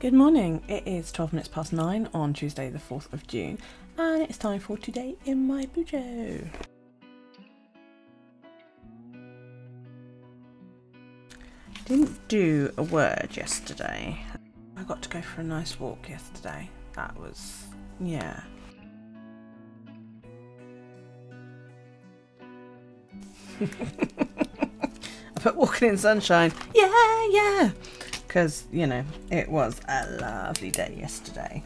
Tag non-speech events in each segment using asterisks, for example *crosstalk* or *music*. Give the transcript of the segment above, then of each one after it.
Good morning. It is 12 minutes past 9 on Tuesday, the 4th of June, and it's time for Today in My Bujo. Didn't do a word yesterday. I got to go for a nice walk yesterday. That was, yeah. *laughs* I put walking in sunshine. Yeah, yeah because you know it was a lovely day yesterday.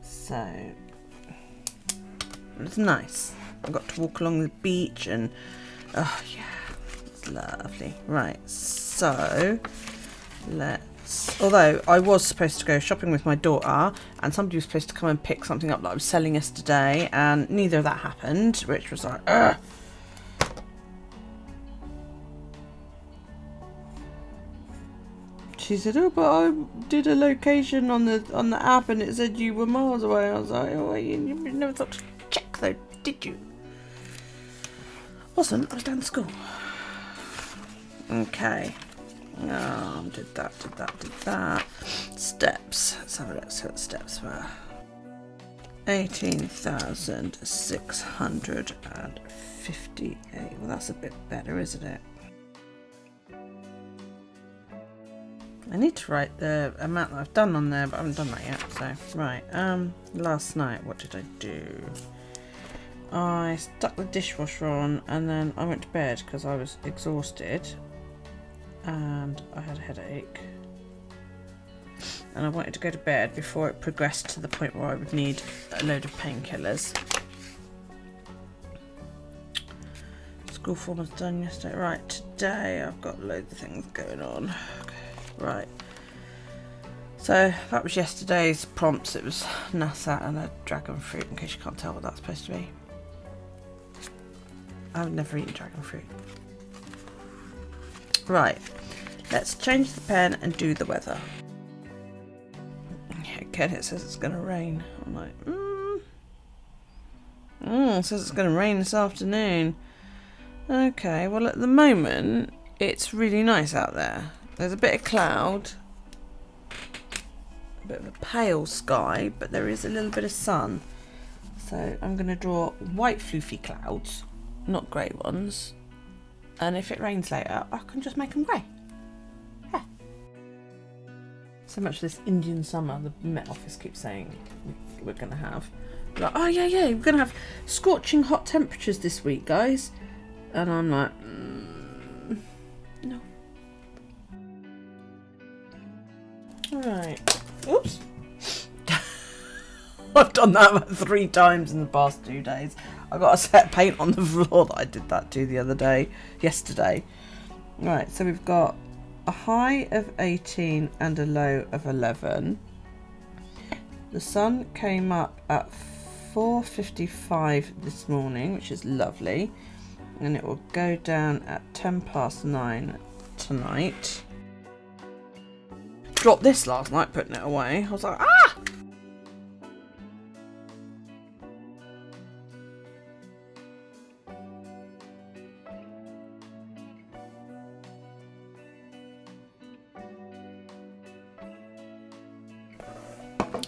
So it was nice. I got to walk along the beach and oh yeah it's lovely. Right so let's although I was supposed to go shopping with my daughter and somebody was supposed to come and pick something up that I was selling yesterday and neither of that happened which was like Ugh. She said, "Oh, but I did a location on the on the app and it said you were miles away." I was like, "Oh, you, you never thought to check though, did you?" Wasn't. I was down to school. Okay. Um, did that, did that, did that. Steps. Let's have a look. See what steps were. 18,658. Well, that's a bit better, isn't it? I need to write the amount that I've done on there, but I haven't done that yet. So, right. Um, last night, what did I do? I stuck the dishwasher on and then I went to bed because I was exhausted and I had a headache. And I wanted to go to bed before it progressed to the point where I would need a load of painkillers. School form was done yesterday. Right, today I've got loads of things going on. Right. So that was yesterday's prompts. It was NASA and a dragon fruit, in case you can't tell what that's supposed to be. I've never eaten dragon fruit. Right. Let's change the pen and do the weather. Again, it says it's going to rain. I'm like, mm. Mm, it says it's going to rain this afternoon. Okay, well at the moment, it's really nice out there. There's a bit of cloud, a bit of a pale sky, but there is a little bit of sun. So I'm going to draw white floofy clouds, not grey ones. And if it rains later, I can just make them grey. Yeah. So much for this Indian summer, the Met Office keeps saying we're going to have. Like, oh yeah, yeah, we're going to have scorching hot temperatures this week, guys. And I'm like, mm, Right. Oops. *laughs* I've done that three times in the past two days. I got a set paint on the *laughs* floor that I did that to the other day, yesterday. Right, so we've got a high of 18 and a low of 11. The sun came up at 4.55 this morning, which is lovely. And it will go down at 10 past 9 tonight dropped this last night putting it away. I was like, ah!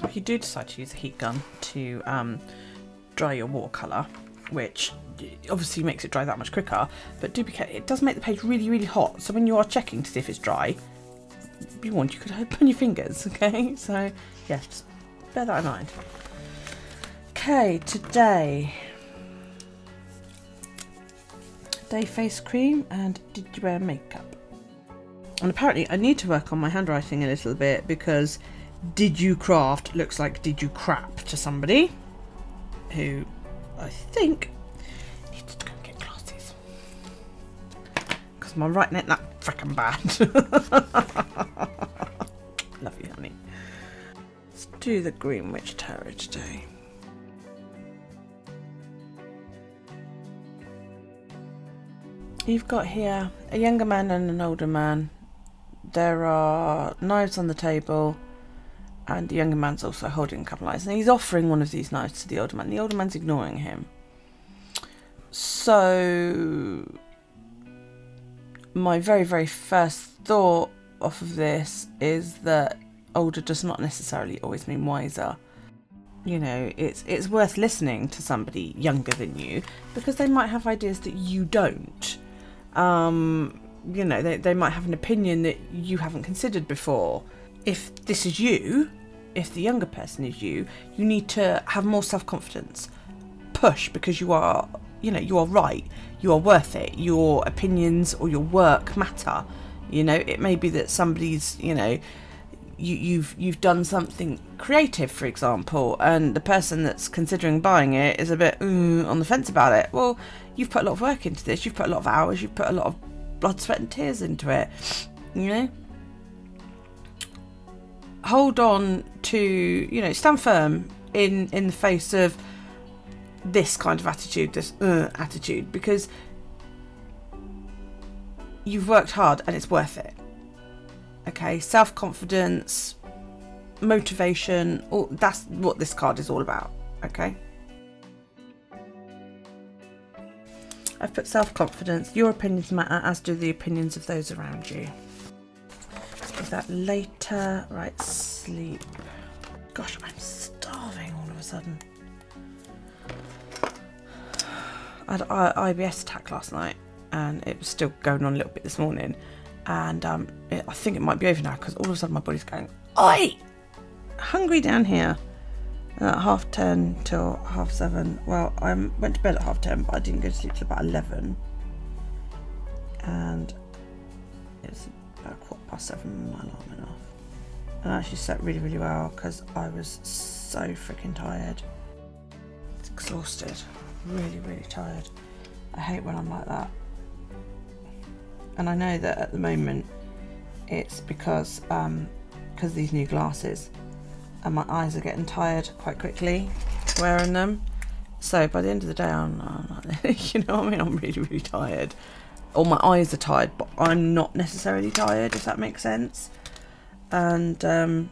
If you do decide to use a heat gun to um, dry your watercolour, which obviously makes it dry that much quicker, but it does make the page really, really hot. So when you are checking to see if it's dry, be warned, you could open your fingers, *laughs* okay? So, yeah, just bear that in mind. Okay, today. Day face cream and did you wear makeup? And apparently I need to work on my handwriting a little bit because did you craft looks like did you crap to somebody who I think needs to go and get glasses. Because my right ain't that freaking bad. *laughs* Love you, honey. Let's do the Green Witch Tarot today. You've got here a younger man and an older man. There are knives on the table, and the younger man's also holding a couple of knives. And he's offering one of these knives to the older man. The older man's ignoring him. So, my very, very first thought off of this is that older does not necessarily always mean wiser. You know, it's it's worth listening to somebody younger than you because they might have ideas that you don't. Um, you know, they, they might have an opinion that you haven't considered before. If this is you, if the younger person is you, you need to have more self confidence. Push because you are, you know, you are right. You are worth it. Your opinions or your work matter. You know, it may be that somebody's, you know, you, you've you've done something creative, for example, and the person that's considering buying it is a bit mm, on the fence about it. Well, you've put a lot of work into this. You've put a lot of hours. You've put a lot of blood, sweat, and tears into it. You know, hold on to you know stand firm in in the face of this kind of attitude, this uh, attitude, because you've worked hard and it's worth it. Okay, self confidence, motivation, all, that's what this card is all about. Okay. I've put self confidence. Your opinions matter, as do the opinions of those around you. That later. Right, sleep. Gosh, I'm starving all of a sudden. I had an IBS attack last night and it was still going on a little bit this morning. And um, it, I think it might be over now because all of a sudden my body's going, Oi! Hungry down here. At half ten till half seven. Well, I went to bed at half ten, but I didn't go to sleep till about eleven. And it's about quarter past seven. My alarm went off. And I actually slept really, really well because I was so freaking tired. Exhausted. Really, really tired. I hate when I'm like that and I know that at the moment it's because um, because these new glasses and my eyes are getting tired quite quickly wearing them. So by the end of the day, I'm, I'm *laughs* you know, what I mean, I'm really, really tired. Or my eyes are tired, but I'm not necessarily tired, if that makes sense. And um,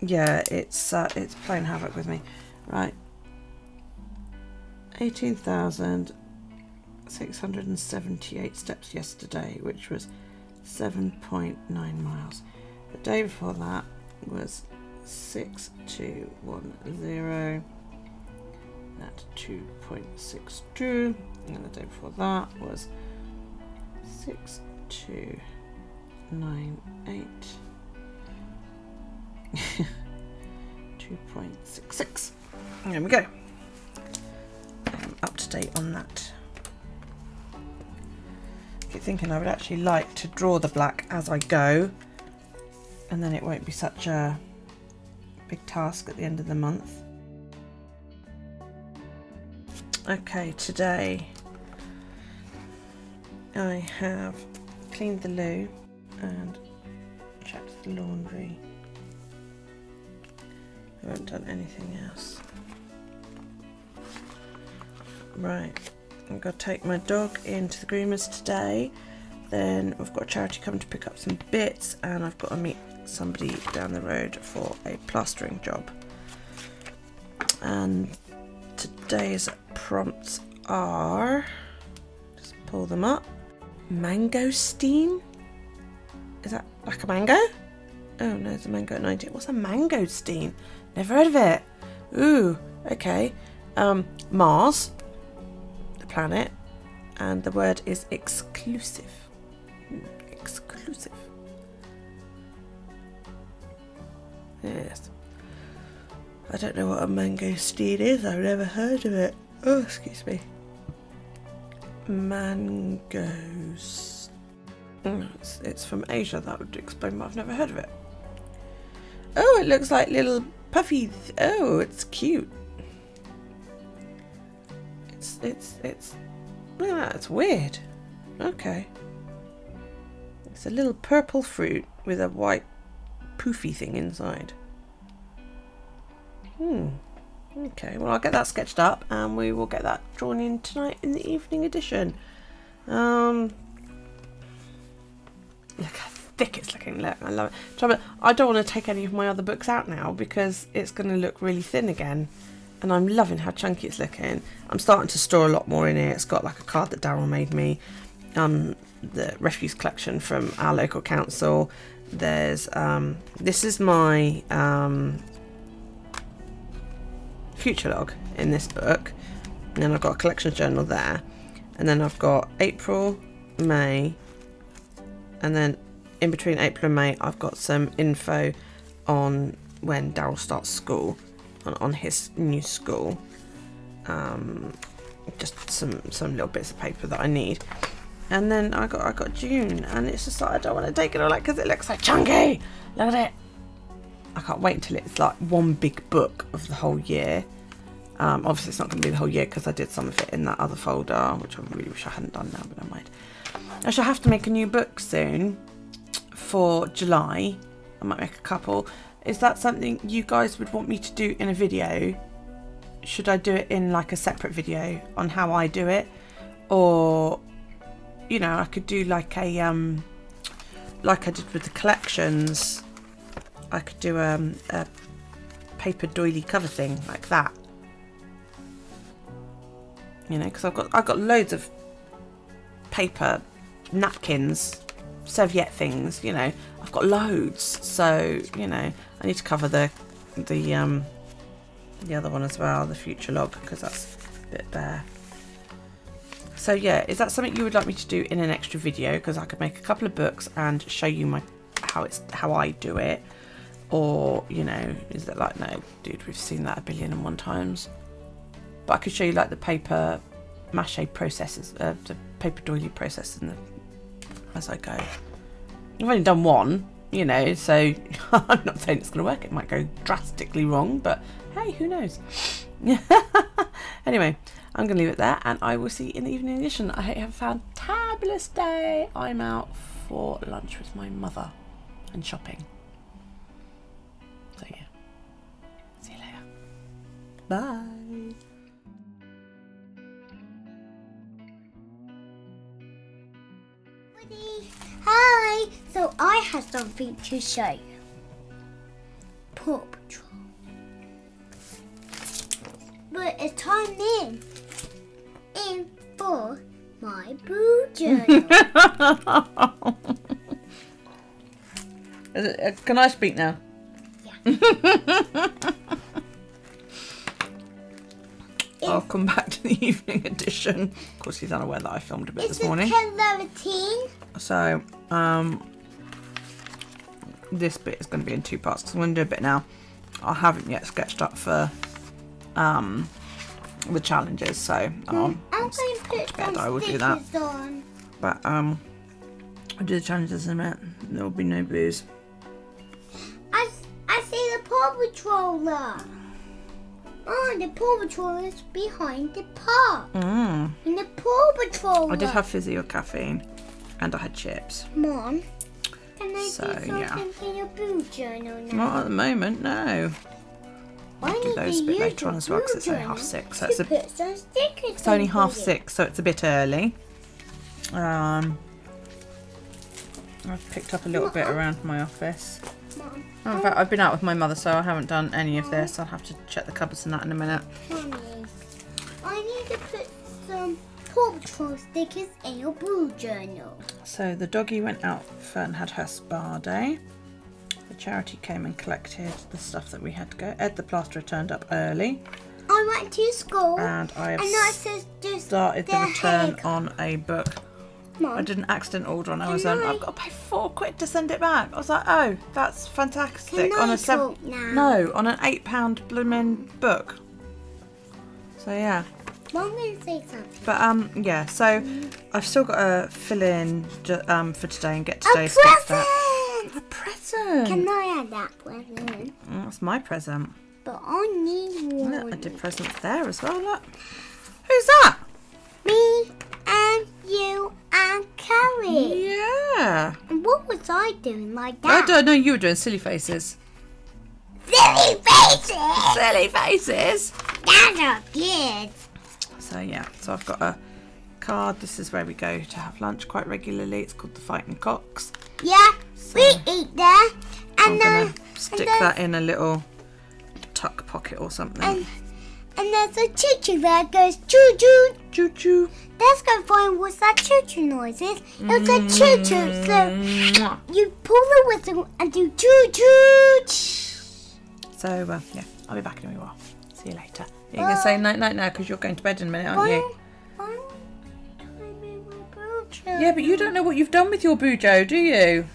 yeah, it's uh, it's playing havoc with me. Right, eighteen thousand 678 steps yesterday, which was 7.9 miles. The day before that was 6210, at 2.62, and the day before that was 6298. *laughs* 2.66. There we go. Date on that keep thinking I would actually like to draw the black as I go and then it won't be such a big task at the end of the month. Okay, today I have cleaned the loo and checked the laundry. I haven't done anything else. Right. I'm going to take my dog into the groomers today. Then we've got a charity coming to pick up some bits and I've got to meet somebody down the road for a plastering job. And today's prompts are, just pull them up, mangosteen? Is that like a mango? Oh no, it's a mango at 90. What's a mangosteen? Never heard of it. Ooh, okay. Um, Mars, planet, and the word is exclusive. Exclusive. Yes. I don't know what a mango mangosteen is, I've never heard of it. Oh, excuse me. Mangoes. Mm, it's, it's from Asia, that would explain why I've never heard of it. Oh, it looks like little puffy. oh, it's cute it's it's look at that, it's weird. Okay. It's a little purple fruit with a white poofy thing inside. Hmm. Okay, well I'll get that sketched up and we will get that drawn in tonight in the evening edition. Um Look how thick it's looking, look, I love it. I don't want to take any of my other books out now because it's going to look really thin again and I'm loving how chunky it's looking. I'm starting to store a lot more in here. It's got like a card that Daryl made me, um, the refuse collection from our local council, there's um, this is my um, future log in this book, and then I've got a collection journal there, and then I've got April, May, and then in between April and May, I've got some info on when Daryl starts school, on, his new school. Um, just some some little bits of paper that I need. And then I got I got June, and it's just like I don't want to take it all like because it looks so chunky. Look at it. I can't wait until it's like one big book of the whole year. Um, obviously, it's not going to be the whole year because I did some of it in that other folder, which I really wish I hadn't done now, but never mind. I shall have to make a new book soon for July. I might make a couple. Is that something you guys would want me to do in a video? Should I do it in like a separate video on how I do it? Or, you know, I could do like a, um, like I did with the collections. I could do um, a paper doily cover thing like that. You know, because I've got I've got loads of paper napkins, serviette things. You know, I've got loads. So you know, Need to cover the the um the other one as well, the future log, because that's a bit bare. So yeah, is that something you would like me to do in an extra video? Because I could make a couple of books and show you my how it's how I do it. Or, you know, is it like, no, dude, we've seen that a billion and one times. But I could show you like the paper mache processes, uh, the paper doily process and the, as I go. I've only done one, you know, so *laughs* I'm not saying it's going to work. It might go drastically wrong, but hey, who knows? *laughs* anyway, I'm going to leave it there and I will see you in the evening edition. I hope you have a fantabulous day. I'm out for lunch with my mother and shopping. So yeah. See you later. Bye. I have something to show you. Paw Patrol. But it's time in. In for my boo journal. Is it, uh, can I speak now? *laughs* I'll come back to the evening edition. Of course, he's unaware that I filmed a bit it's this morning. killer routine. So, um, this bit is going to be in two parts because I'm going to do a bit now. I haven't yet sketched up for um, the challenges, so um, I'm going to put bed, I will do that. on. but um, I'll do the challenges in a minute. There will be no booze. I, I see the Paw Patroller. Oh, the Paw Patroller is behind the park. Mm. In the Paw Patrol. I did have fizzy or caffeine, and I had chips. Mom, can I So, do something yeah. for your boo journal now? Not at the moment, no. I'll do those a bit later on as well because it's only half six, so it's a- It's only half six, so it's a bit early. Um, I've picked up a little bit around my office. Mom, Oh, in fact, I've been out with my mother, so I haven't done any of this. I'll have to check the cupboards and that in a minute. Mommy, I need to put Paw Patrol stickers in your boo journal. So the doggy went out for and had her spa day. The charity came and collected the stuff that we had to go. Ed the plasterer turned up early, I went to school and I have and I started the return on a book. Mom, I did an accident order on Amazon. I- I've got to pay four quid to send it back. I was like, oh, that's fantastic. Can on I a seven, now? no, on an eight pound blooming book. So yeah, Mom gonna say something. but um, yeah. So I've still got to fill in um for today and get today's stuff back. present! A present. Can I have that present? Mm, That's my present. But I need Look, one. I did presents there as well. Look, who's that? Me and you and Carrie. Yeah. And what was I doing like that? I don't know. You were doing silly faces. Silly faces! Silly faces. That's not good. So yeah, so I've got a card. This is where we go to have lunch quite regularly. It's called the Fighting Cocks. Yeah, So- we eat there. I'm And gonna then, stick then- that in a little tuck pocket or something. and, And there's a choo choo that goes choo choo. Choo choo. Let's go find what's that choo choo noise is. It's a choo choo. So you pull the whistle and do choo choo. So, uh, yeah, I'll be back in a wee while. See you later. You're going to say night night now because you're going to bed in a minute, aren't you? Yeah, but you don't know what you've done with your Bujo, do you?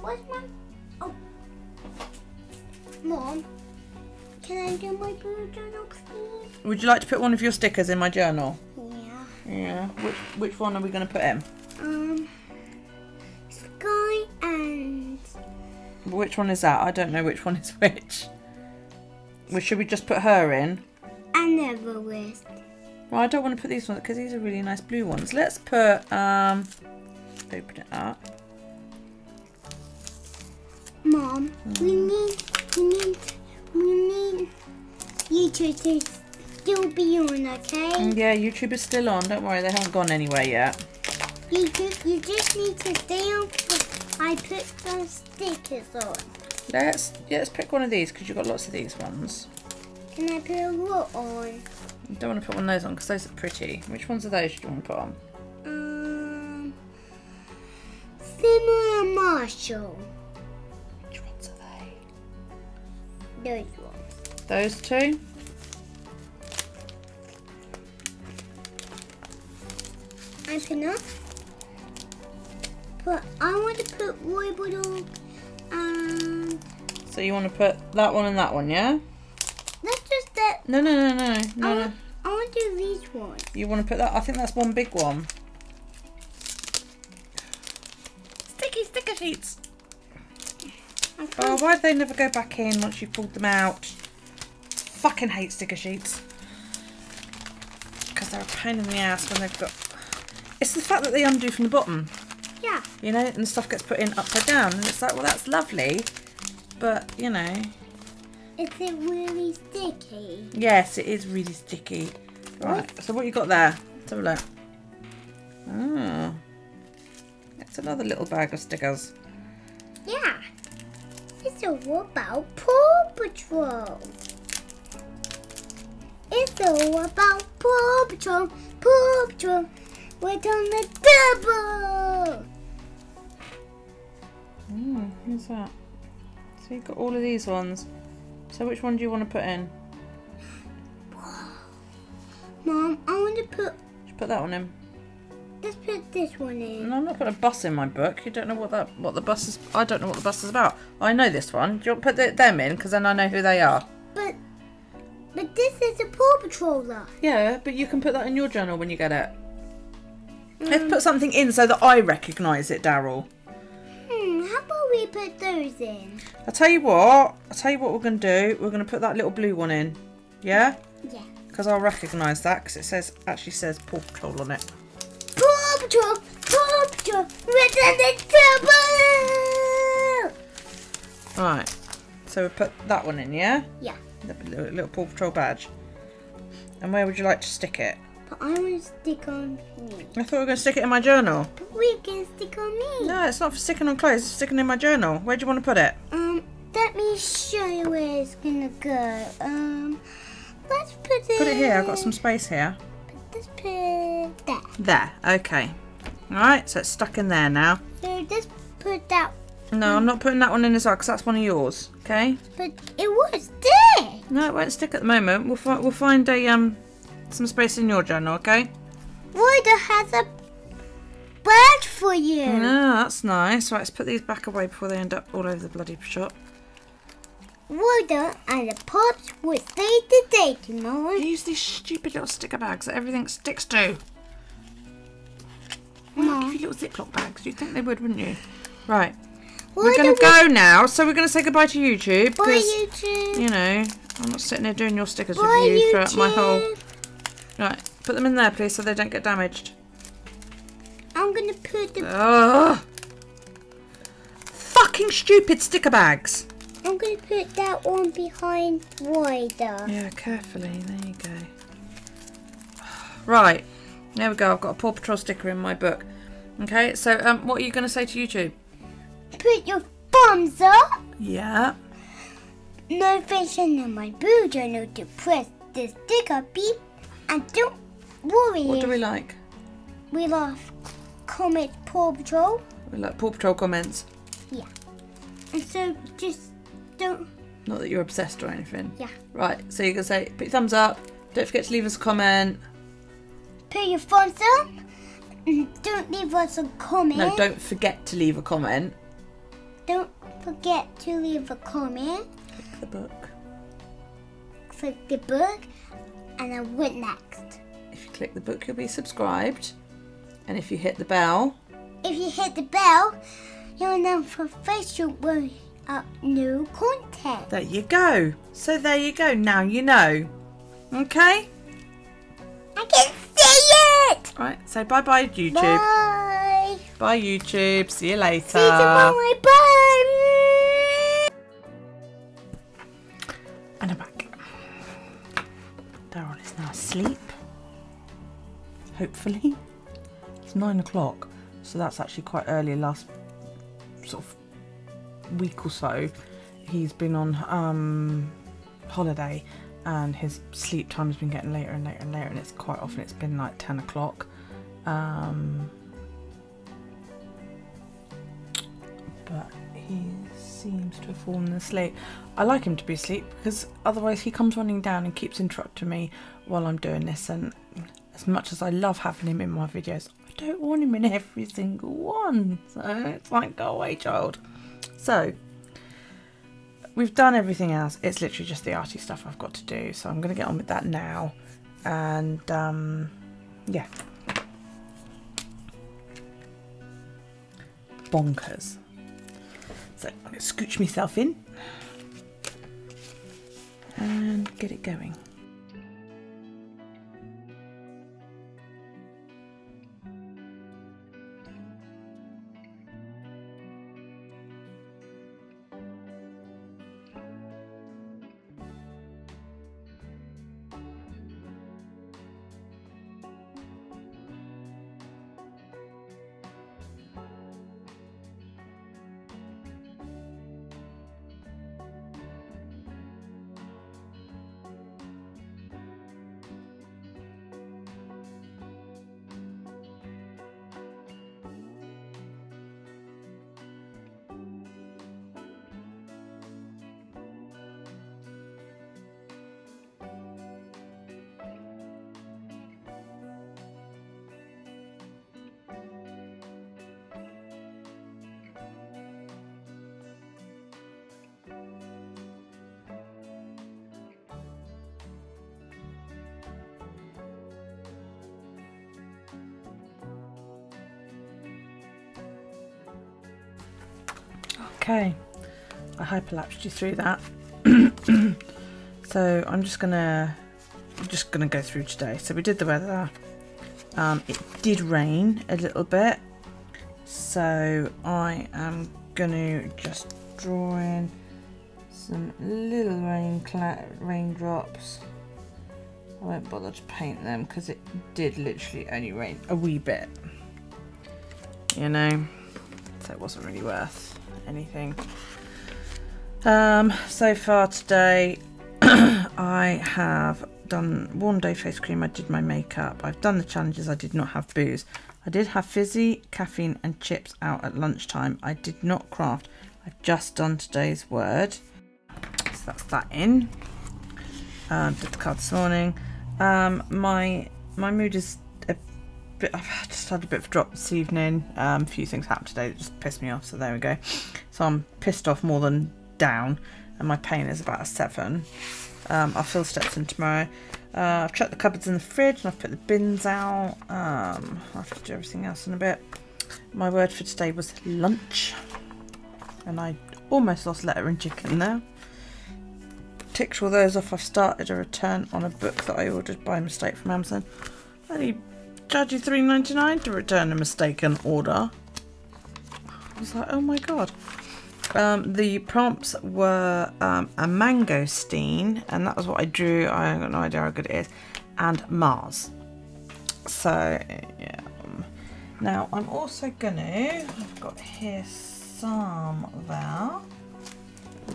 What's my? Oh, mom, can I do my blue journal, please? Would you like to put one of your stickers in my journal? Yeah. Yeah. Which which one are we going to put in? Um, Skye and Which one is that? I don't know which one is which. Well, should we just put her in? Well, I don't want to put these ones because these are really nice blue ones. Let's put um. Open it up. Mom, we need, we need, we need you two to still be on, okay? Mm, Yeah, YouTube is still on. Don't worry, they haven't gone anywhere yet. You just, you just need to stay on. I put some stickers on. Let's yeah, let's pick one of these because you've got lots of these ones. Can I put a what on? You don't want to put one of those on because those are pretty. Which ones are those you want to put on? Um, Simmer and Marshall. Which ones are they? Those ones. Those two. I put up. But I want to put Roy Bottle and So you want to put that one and that one, yeah? No, no, no, no, I, no, no. want, I want to do these ones. You want to put that? I think that's one big one. Sticky sticker sheets. Oh, why do they never go back in once you've pulled them out? Fucking hate sticker sheets. Because they're a pain in the ass when they've got. It's the fact that they undo from the bottom, yeah. you know, and the stuff gets put in upside down, and it's like, well, that's lovely, but you know, Is it really sticky? yes, it is really sticky. Right. So what you got there? Let's have a look. Oh, it's another little bag of stickers. Yeah. It's all about Paw Patrol. It's all about Paw Patrol. Paw Patrol. We're on the double. Mm, who's that? So you've got all of these ones. So which one do you want to put in? Mom, I want to put. Should put that one in. Let's put this one in. No, I'm not putting a bus in my book. You don't know what that what the bus is. I don't know what the bus is about. I know this one. Do you want to put the, them in? Because then I know who they are. But, but this is a Paw Patroller. Yeah, but you can put that in your journal when you get it. Let's um, put something in so that I recognise it, Daryl. We put those in? I'll tell you what. I'll tell you what we're going to do. We're going to put that little blue one in. Yeah? Yeah. Because I'll recognise that because it says actually says Paw Patrol on it. Paw Patrol. Paw Patrol. On the double. Right. So we put that one in, yeah? Yeah. The little, little Paw Patrol badge. And where would you like to stick it? But I want to stick on me. I thought we were going to stick it in my journal. We can stick on me. No, it's not for sticking on clothes. It's sticking in my journal. Where do you want to put it? Um, let me show you where it's gonna go. Um, let's put it. Put it here. I've got some space here. Let's put it there. There. Okay. All right. So it's stuck in there now. So let's put that. No, I'm not putting that one in as well because that's one of yours. Okay. But it was there. No, it won't stick at the moment. We'll find we'll find a um some space in your journal. Okay. Ryder has a badge for you. No, that's nice. Right, let's put these back away before they end up all over the bloody shop. Ryder and the pups will stay today tomorrow. Use these stupid little sticker bags that everything sticks to. Why not give you little Ziploc bags? You'd think they would, wouldn't you? Right. We're going to go now, so we're going to say goodbye to YouTube. Bye, Because, YouTube. you know, I'm not sitting there doing your stickers Bye, with you YouTube. throughout my whole... Right, put them in there, please, so they don't get damaged. I'm gonna put the. Ugh. Fucking stupid sticker bags. I'm gonna put that one behind Ryder. Yeah, carefully. There you go. Right. There we go. I've got a Paw Patrol sticker in my book. Okay, so um, what are you going to say to YouTube? Put your thumbs up. Yeah. No Notification in my boo, blue journal to press the sticker beep. And don't worry. What do we like? we love Comet Paw Patrol. We like Paw Patrol comments. Yeah. And so just don't. Not that you're obsessed or anything. Yeah. Right, so you can say, put your thumbs up. Don't forget to leave us a comment. Put your thumbs up. Don't leave us a comment. No, don't forget to leave a comment. Don't forget to leave a comment. Click The book. Click the book. And then what next? If you click the book, you'll be subscribed. And if you hit the bell, If you hit the bell, you'll know for Facebook when up new content. there you go. So there you go. Now you know. Okay? I can see it. Right, say bye bye, YouTube. Bye. Bye, YouTube. See you later. See you tomorrow. Bye. Asleep. Hopefully. It's nine o'clock, so that's actually quite early last sort of week or so. He's been on um, holiday and his sleep time has been getting later and later and later, and it's quite often it's been like 10 o'clock. Um, but he seems to have fallen asleep. I like him to be asleep because otherwise he comes running down and keeps interrupting me while I'm doing this. And as much as I love having him in my videos, I don't want him in every single one. So it's like, go away, child. So we've done everything else. It's literally just the arty stuff I've got to do. So I'm going to get on with that now. And um, yeah. Bonkers. So I'm going to scooch myself in and get it going. Okay, I hyperlapsed you through that. *clears throat* so I'm just gonna just gonna go through today. So we did the weather. Um, it did rain a little bit, so I am gonna just draw in some little rain raindrops. I won't bother to paint them because it did literally only rain a wee bit. You know, so it wasn't really worth anything. Um, so far today, *coughs* I have done warm day face cream. I did my makeup. I've done the challenges. I did not have booze. I did have fizzy, caffeine, and chips out at lunchtime. I did not craft. I've just done today's word. So that's that in. Um, did the card this morning. Um, my my mood is bit. I've just had a bit of a drop this evening. Um, a few things happened today that just pissed me off. So there we go. So I'm pissed off more than down, and my pain is about a seven. Um, I'll fill steps in tomorrow. Uh, I've checked the cupboards in the fridge and I've put the bins out. Um, I'll have to do everything else in a bit. My word for today was lunch, and I almost lost letter and chicken there. Ticked all those off. I've started a return on a book that I ordered by mistake from Amazon. Only charge you three ninety nine to return a mistaken order. I was like, oh my god. Um, the prompts were um, a mangosteen, and that was what I drew. I got no idea how good it is, and Mars. So yeah. Now I'm also gonna. I've got here some there.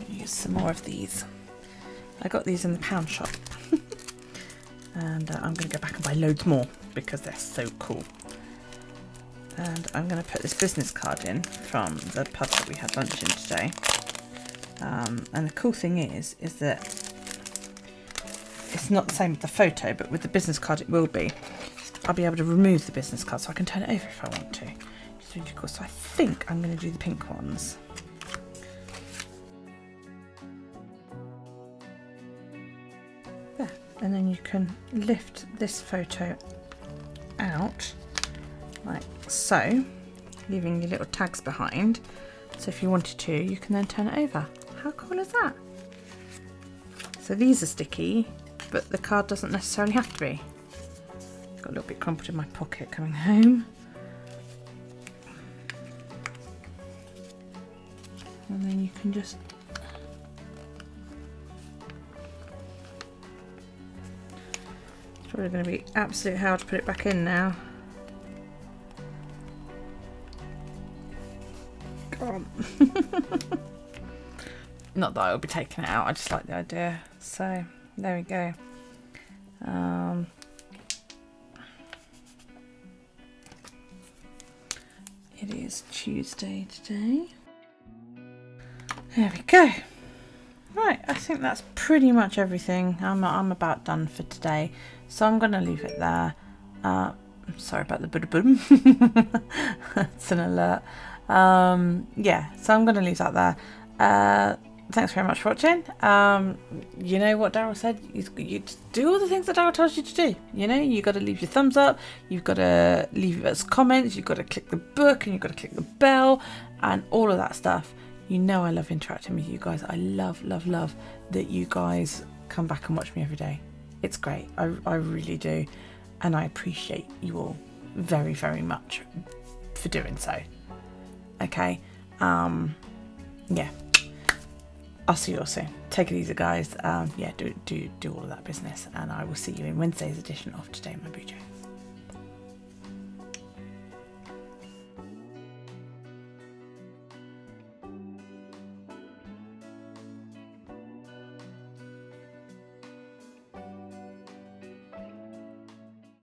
Use some more of these. I got these in the pound shop. *laughs* And uh, I'm to go back and buy loads more because they're so cool. And I'm going to put this business card in from the pub that we had lunch in today. Um, and the cool thing is, is that it's not the same with the photo, but with the business card it will be. I'll be able to remove the business card so I can turn it over if I want to. It's really cool. So I think I'm going to do the pink ones. There. And then you can lift this photo out like so, leaving your little tags behind. So if you wanted to, you can then turn it over. How cool is that? So these are sticky, but the card doesn't necessarily have to be. Got a little bit crumpled in my pocket coming home. And then you can just probably going to be absolute hell to put it back in now. Come on. *laughs* Not that I'll be taking it out, I just like the idea. So, there we go. Um, it is Tuesday today. There we go. Right, I think that's pretty much everything. I'm, I'm about done for today. So I'm going to leave it there. Uh, sorry about the boom *laughs* boom. It's an alert. Um, yeah, so I'm going to leave that there. Uh, thanks very much for watching. Um, you know what Daryl said? You, you do all the things that Daryl tells you to do. You know, you got to leave your thumbs up. You've got to leave us comments. You've got to click the book, and you've got to click the bell, and all of that stuff. You know, I love interacting with you guys. I love, love, love that you guys come back and watch me every day. It's great. I, I really do, and I appreciate you all very, very much for doing so. Okay. Um, yeah. I'll see you all soon. Take it easy, guys. Um, yeah, do do do all of that business, and I will see you in Wednesday's edition of Today My Bujo.